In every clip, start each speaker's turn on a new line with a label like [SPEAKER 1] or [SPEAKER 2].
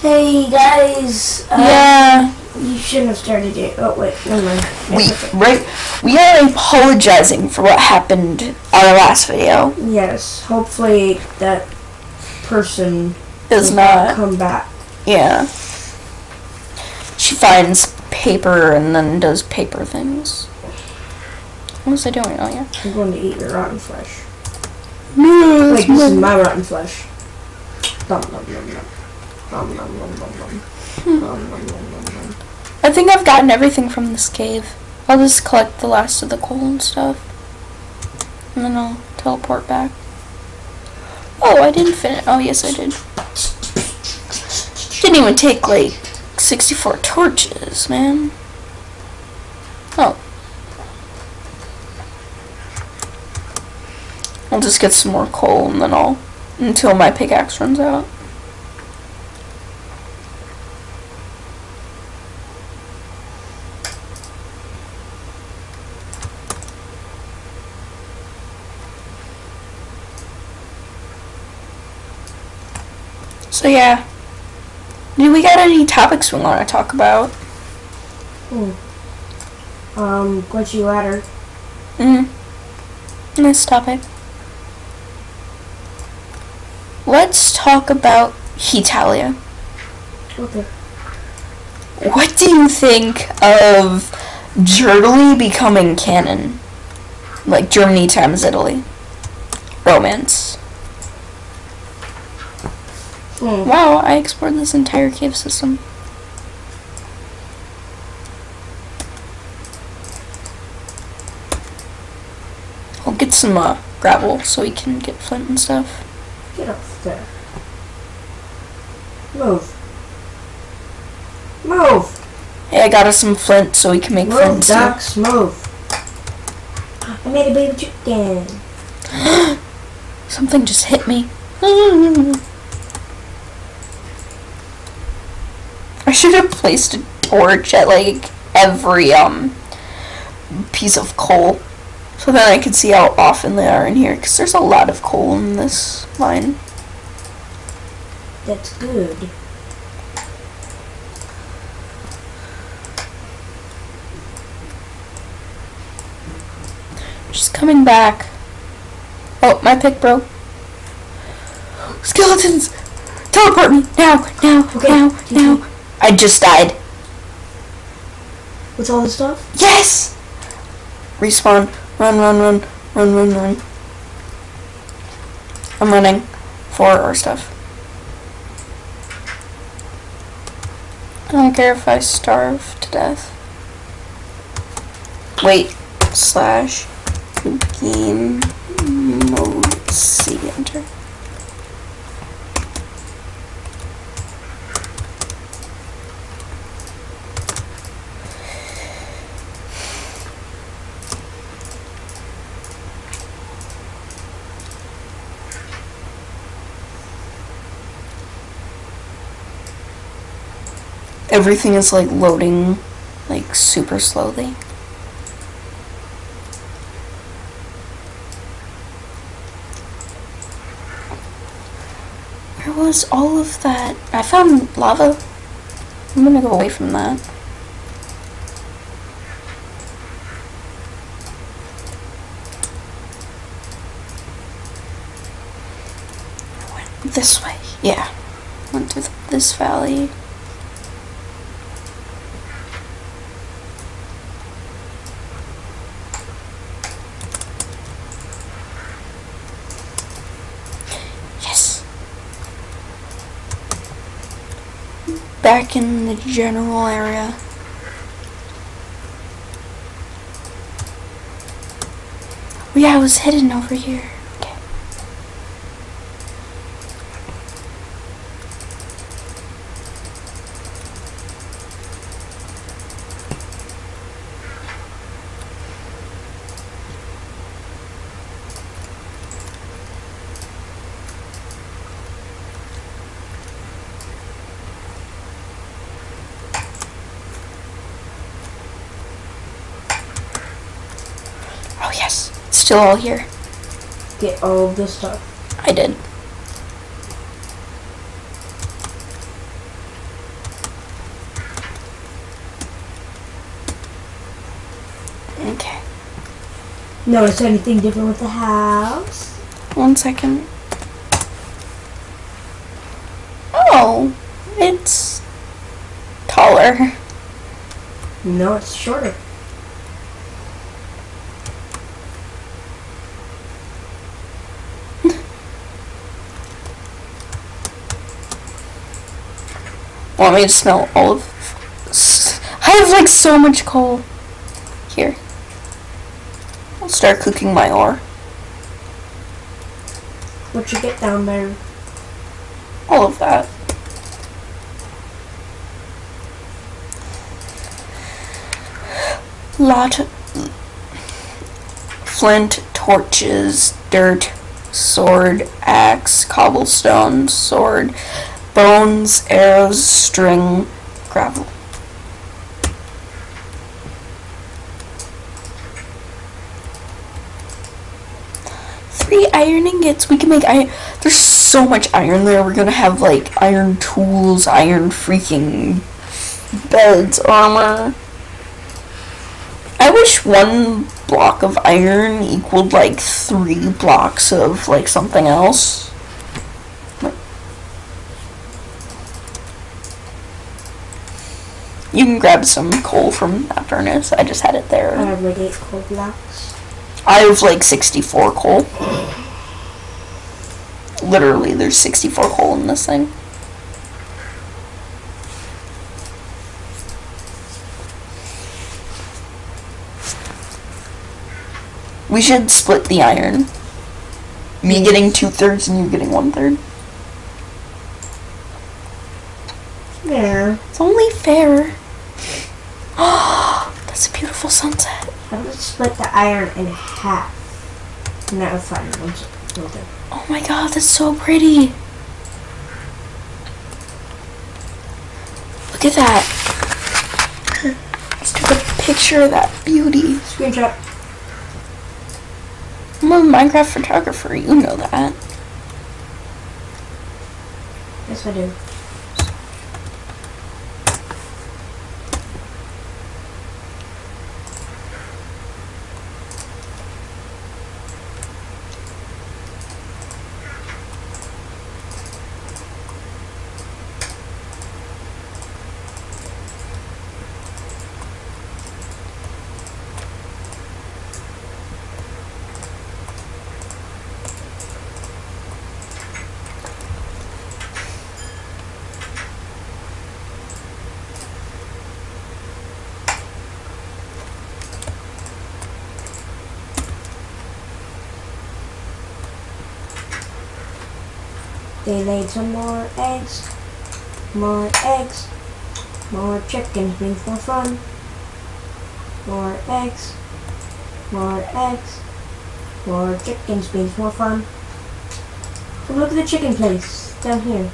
[SPEAKER 1] Hey guys. Uh,
[SPEAKER 2] yeah.
[SPEAKER 1] You shouldn't have started it. Oh wait, never mind.
[SPEAKER 2] We right. We are apologizing for what happened on our last video.
[SPEAKER 1] Yes. Hopefully that person does
[SPEAKER 2] not.
[SPEAKER 1] come back.
[SPEAKER 2] Yeah. She finds paper and then does paper things. What was I doing? Oh yeah.
[SPEAKER 1] I'm going to eat your rotten flesh.
[SPEAKER 2] No,
[SPEAKER 1] Wait, this is my rotten flesh. Nom nom nom nom.
[SPEAKER 2] I think I've gotten everything from this cave. I'll just collect the last of the coal and stuff. And then I'll teleport back. Oh, I didn't finish. Oh, yes, I did. Didn't even take like 64 torches, man. Oh. I'll just get some more coal and then I'll. until my pickaxe runs out. So yeah. Do we got any topics we want to talk about? Hmm.
[SPEAKER 1] Um, glitchy ladder.
[SPEAKER 2] Mm. Nice topic. Let's talk about Hetalia.
[SPEAKER 1] Okay.
[SPEAKER 2] What do you think of Germany becoming canon? Like Germany times Italy. Romance.
[SPEAKER 1] Hmm.
[SPEAKER 2] Wow, I explored this entire cave system. I'll get some uh, gravel so we can get flint and stuff.
[SPEAKER 1] Get off there. Move. Move.
[SPEAKER 2] Hey, I got us some flint so we can make
[SPEAKER 1] Move,
[SPEAKER 2] flint steel.
[SPEAKER 1] ducks. Move. I made a baby chicken.
[SPEAKER 2] Something just hit me. should have placed a torch at like every um piece of coal so then I could see how often they are in here because there's a lot of coal in this mine.
[SPEAKER 1] That's good.
[SPEAKER 2] She's coming back. Oh, my pick broke. Skeletons! Teleport me! Now! Now!
[SPEAKER 1] Okay,
[SPEAKER 2] Now! Now! I just died.
[SPEAKER 1] What's all this stuff?
[SPEAKER 2] Yes! Respawn. Run, run, run, run, run, run. I'm running for our stuff. I don't care if I starve to death. Wait. Slash. Game mode C enter. Everything is like loading like super slowly. Where was all of that? I found lava. I'm gonna go away from that. Went this way. Yeah. Went to th- this valley. Yes. Back in the general area. Yeah, I was hidden over here. still all here.
[SPEAKER 1] Get all of this stuff.
[SPEAKER 2] I did. Okay.
[SPEAKER 1] Notice anything different with the house?
[SPEAKER 2] One second. Oh, it's taller.
[SPEAKER 1] No, it's shorter.
[SPEAKER 2] Want me to smell all of? I have like so much coal. Here. I'll start cooking my ore.
[SPEAKER 1] What you get down there?
[SPEAKER 2] All of that. Lot flint, torches, dirt, sword, axe, cobblestone, sword, bones, arrows, string, gravel. Three iron ingots. We can make iron. There's so much iron there. We're gonna have like iron tools, iron freaking beds, armor. I wish one block of iron equaled like three blocks of like something else. You can grab some coal from that furnace. I just had it
[SPEAKER 1] I
[SPEAKER 2] there.
[SPEAKER 1] have like eight coal blocks.
[SPEAKER 2] I have like 64 coal. Literally, there's 64 coal in this thing. We should split the iron. Me getting two thirds and you getting one third.
[SPEAKER 1] There.
[SPEAKER 2] It's only fair. That's a beautiful sunset.
[SPEAKER 1] I would split the iron in half. And that was fine. Once.
[SPEAKER 2] Oh my god, that's so pretty. Look at that. Let's take a picture of that beauty.
[SPEAKER 1] Screenshot.
[SPEAKER 2] I'm a Minecraft photographer, you know that.
[SPEAKER 1] Yes, I do. They laid some more eggs. More eggs. More chickens means more fun. More eggs. More eggs. More chickens means more fun. So look at the chicken place down here.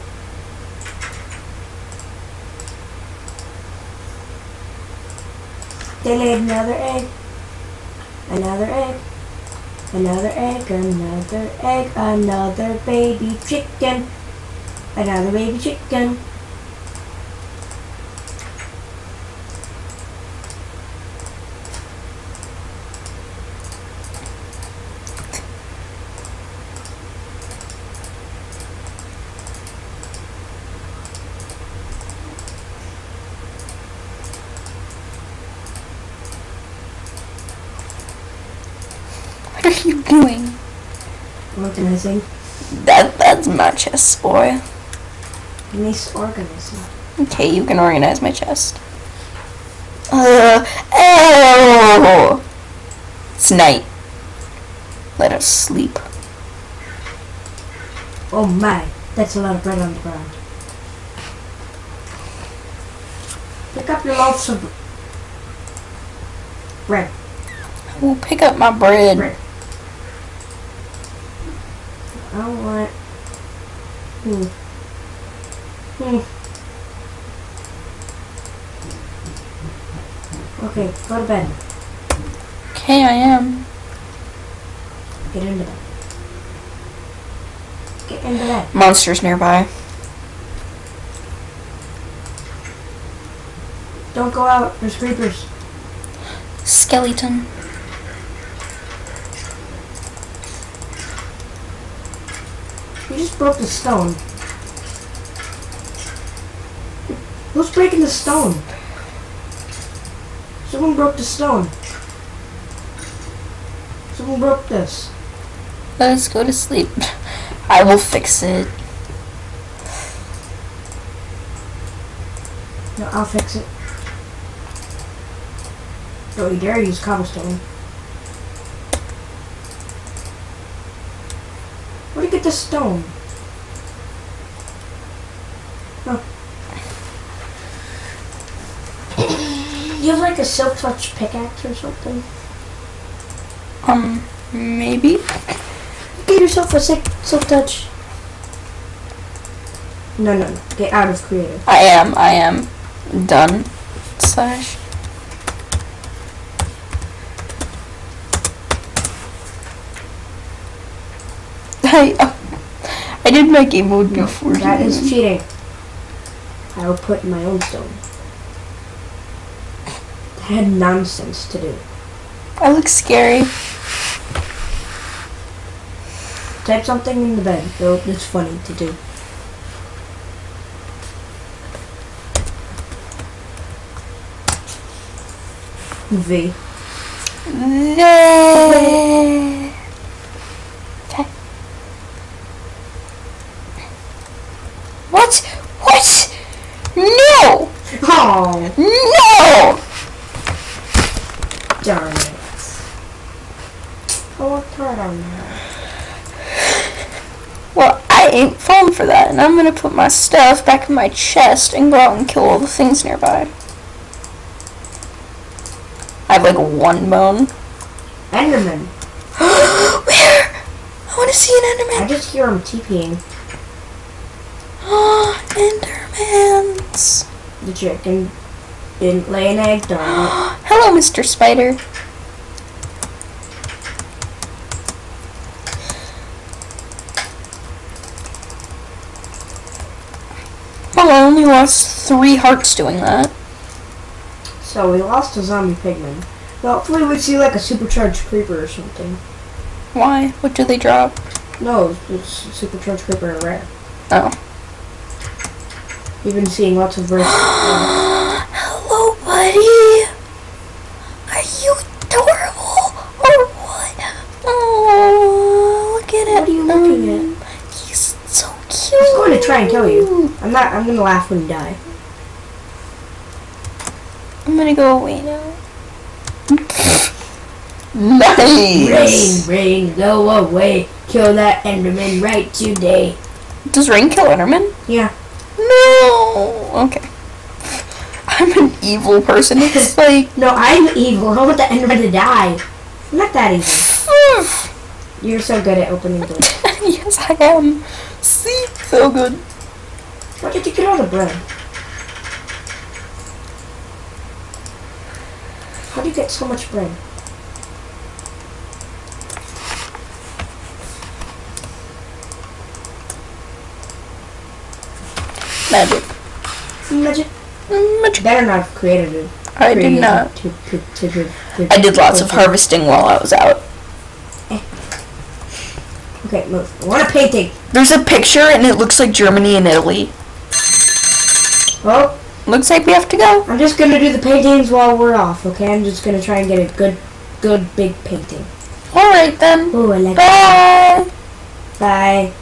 [SPEAKER 1] They laid another egg. Another egg. Another egg, another egg, another baby chicken. Another baby chicken.
[SPEAKER 2] What are you doing?
[SPEAKER 1] Organizing.
[SPEAKER 2] That that's my chest, boy.
[SPEAKER 1] Nice organizing.
[SPEAKER 2] Okay, you can organize my chest. Uh, oh! It's night. Let us sleep.
[SPEAKER 1] Oh my, that's a lot of bread on the ground. Pick up your loaves of bread.
[SPEAKER 2] I will pick up my bread.
[SPEAKER 1] Bread. I don't want. Hmm. Hmm. Okay, go to bed.
[SPEAKER 2] Okay, I am.
[SPEAKER 1] Get into bed. Get into bed.
[SPEAKER 2] Monsters nearby.
[SPEAKER 1] Don't go out. There's creepers.
[SPEAKER 2] Skeleton.
[SPEAKER 1] Just broke the stone. Who's breaking the stone? Someone broke the stone. Someone broke this.
[SPEAKER 2] Let's go to sleep. I will fix it.
[SPEAKER 1] No, I'll fix it. Don't you dare use cobblestone. Where'd you get this stone? Oh. you have like a silk touch pickaxe or something?
[SPEAKER 2] Um, maybe?
[SPEAKER 1] Get yourself a silk, silk touch. No, no, no. Get out of creative.
[SPEAKER 2] I am, I am. Done. Slash. I, uh, I did my game mode
[SPEAKER 1] No,
[SPEAKER 2] before.
[SPEAKER 1] that is cheating. I will put my own stone. That had nonsense to do.
[SPEAKER 2] I look scary.
[SPEAKER 1] Type something in the bed. It'll, it's funny to do. V.
[SPEAKER 2] The- Okay. What? What? No!
[SPEAKER 1] Oh,
[SPEAKER 2] No!
[SPEAKER 1] darn it. I worked hard on that.
[SPEAKER 2] Well, I ain't falling for that, and I'm gonna put my stuff back in my chest and go out and kill all the things nearby. I have like one bone.
[SPEAKER 1] Enderman.
[SPEAKER 2] Where? I want to see an Enderman.
[SPEAKER 1] I just hear him TPing.
[SPEAKER 2] Oh, Endermans.
[SPEAKER 1] The chicken didn't lay an egg, it.
[SPEAKER 2] Hello, Mr. Spider. Only lost three hearts doing that.
[SPEAKER 1] So we lost a zombie pigman. Well, hopefully we see like a supercharged creeper or something.
[SPEAKER 2] Why? What did they drop?
[SPEAKER 1] No, it's supercharged creeper are rare.
[SPEAKER 2] Oh.
[SPEAKER 1] We've been seeing lots of verse.
[SPEAKER 2] Hello, buddy. Are you adorable or what? Oh, look at it.
[SPEAKER 1] What are you looking at?
[SPEAKER 2] Um, He's so cute.
[SPEAKER 1] He's going to try and kill you. I'm not. I'm gonna laugh when you die.
[SPEAKER 2] I'm gonna go away now.
[SPEAKER 1] Rain,
[SPEAKER 2] nice.
[SPEAKER 1] rain, go away. Kill that Enderman right today.
[SPEAKER 2] Does rain kill Enderman?
[SPEAKER 1] Yeah.
[SPEAKER 2] No. Okay. I'm an evil person. It's like.
[SPEAKER 1] No, I'm evil. I want the Enderman to die. I'm not that evil. You're so good at opening doors.
[SPEAKER 2] yes, I am. See, so good.
[SPEAKER 1] Where did you get all the bread? How do you get so much bread?
[SPEAKER 2] Magic.
[SPEAKER 1] Magic.
[SPEAKER 2] Magic.
[SPEAKER 1] Better not have created it.
[SPEAKER 2] I did not.
[SPEAKER 1] To, to, to,
[SPEAKER 2] I did lots of harvesting while I was out.
[SPEAKER 1] Okay, move. I want a painting.
[SPEAKER 2] There's a picture and it looks like Germany and Italy.
[SPEAKER 1] Well,
[SPEAKER 2] Looks like we have to go.
[SPEAKER 1] I'm just gonna do the paintings while we're off, okay? I'm just gonna try and get a good, good big painting.
[SPEAKER 2] Alright then.
[SPEAKER 1] Oh, I like that.
[SPEAKER 2] Bye.
[SPEAKER 1] Bye.